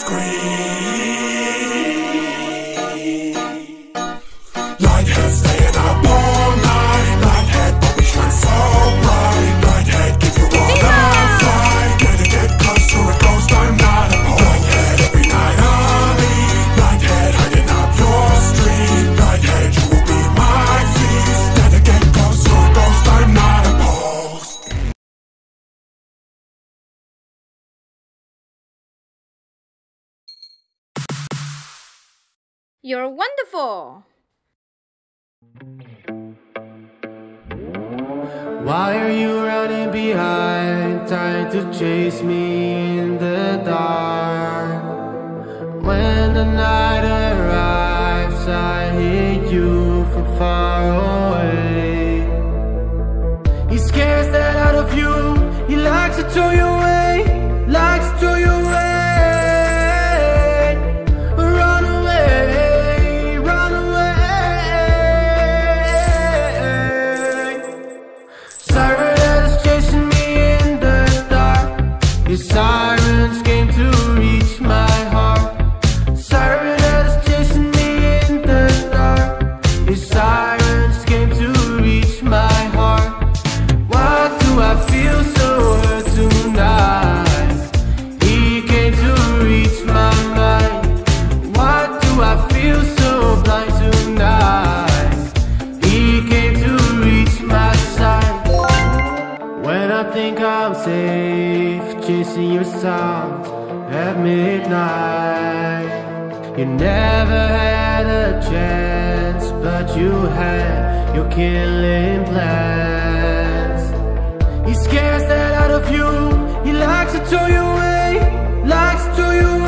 scream. You're wonderful. Why are you running behind, trying to chase me in the dark? When the night arrives, I hear you from far away. He scares that out of you, he likes to throw you away, likes to throw you away. I'm safe, chasing your sound at midnight. You never had a chance, but you had your killing plans. He scares that out of you. He likes to throw you away, likes to throw you away.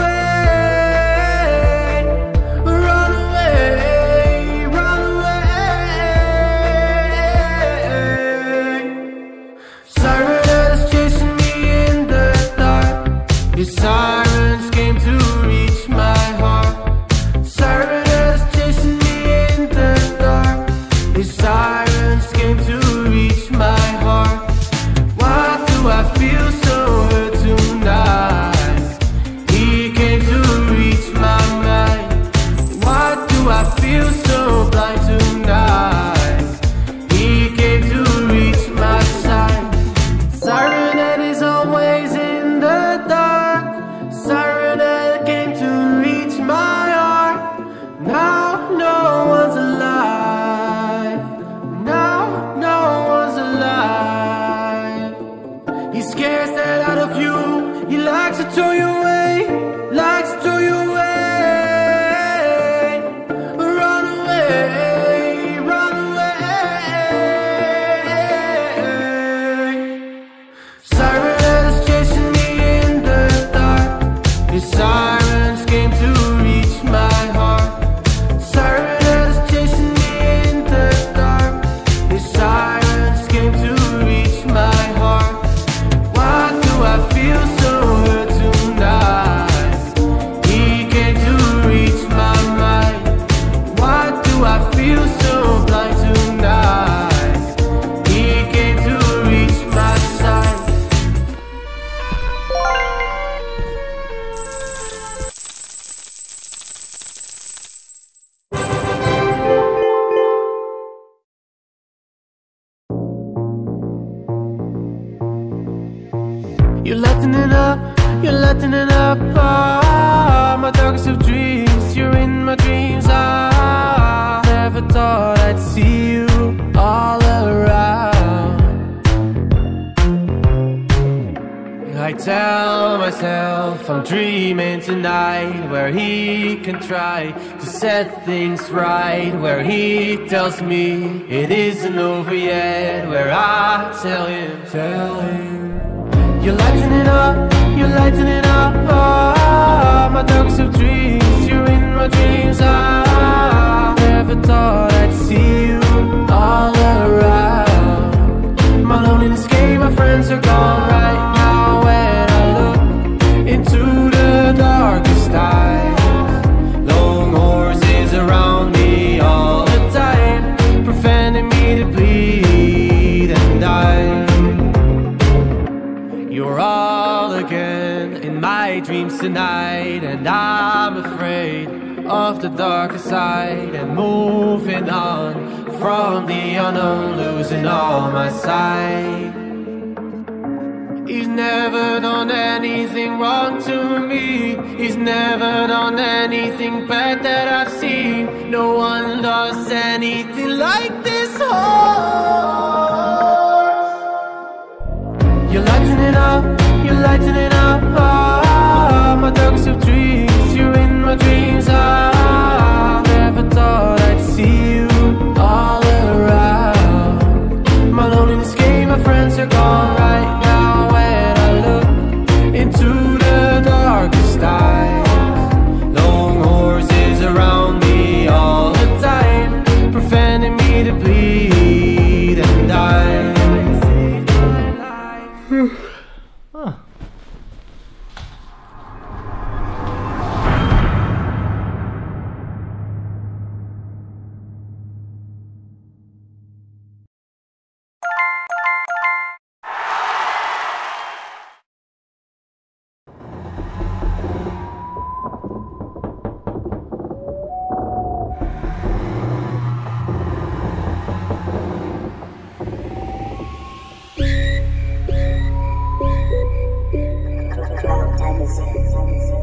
You're lighting it up, you're lighting it up. Ah, my darkest of dreams, you're in my dreams. I never thought I'd see you all around. I tell myself I'm dreaming tonight where he can try to set things right. Where he tells me it isn't over yet. Where I tell him, tell him. You're lighting it up, you're lighting it up. Ah, my darkest of dreams, you're in my dreams. I never thought I'd see you all around. You're all again in my dreams tonight, and off the darker side and moving on from the unknown, losing all my sight. He's never done anything wrong to me. He's never done anything bad that I've seen. No one does anything like this darkest Promises.